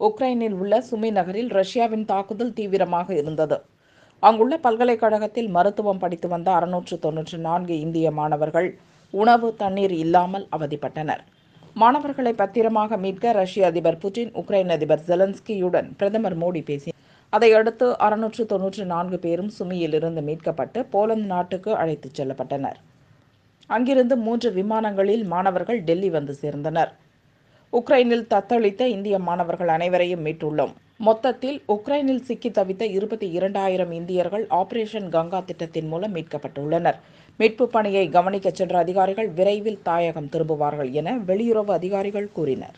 உக்ரைனில் உள்ள சுமி நகரில் ரஷ்யாவின் தாக்குதல் தீவிரமாக இருந்தது. அங்குள்ள பல்கலைக்கழகத்தில் மருத்துவம் படித்து வந்த அறுநூற்று தொன்னூற்றி நான்கு இந்திய மாணவர்கள் உணவு தண்ணீர் இல்லாமல் அவதிப்பட்டனர். மாணவர்களை பத்திரமாக மீட்க ரஷ்ய அதிபர் புட்டின் உக்ரைன் அதிபர் ஜெலன்ஸ்கியுடன் பிரதமர் மோடி பேசி அதையடுத்து அறுநூற்று தொன்னூற்றி நான்கு பேரும் சுமியிலிருந்து மீட்கப்பட்டு போலந்து நாட்டுக்கு அழைத்துச் செல்லப்பட்டனர். அங்கிருந்து மூன்று விமானங்களில் மாணவர்கள் டெல்லி வந்து சேர்ந்தனர். உக்ரைனில் தத்தளித்த இந்திய மாணவர்கள் அனைவரையும் மீட்டுள்ளோம். மொத்தத்தில் உக்ரைனில் சிக்கி தவித்த இருபத்தி இரண்டாயிரம் இந்தியர்கள் ஆபரேஷன் கங்கா திட்டத்தின் மூலம் மீட்கப்பட்டுள்ளனர். மீட்பு பணியை கவனிக்கச் சென்ற அதிகாரிகள் விரைவில் தாயகம் திரும்புவார்கள் என வெளியுறவு அதிகாரிகள் கூறினர்.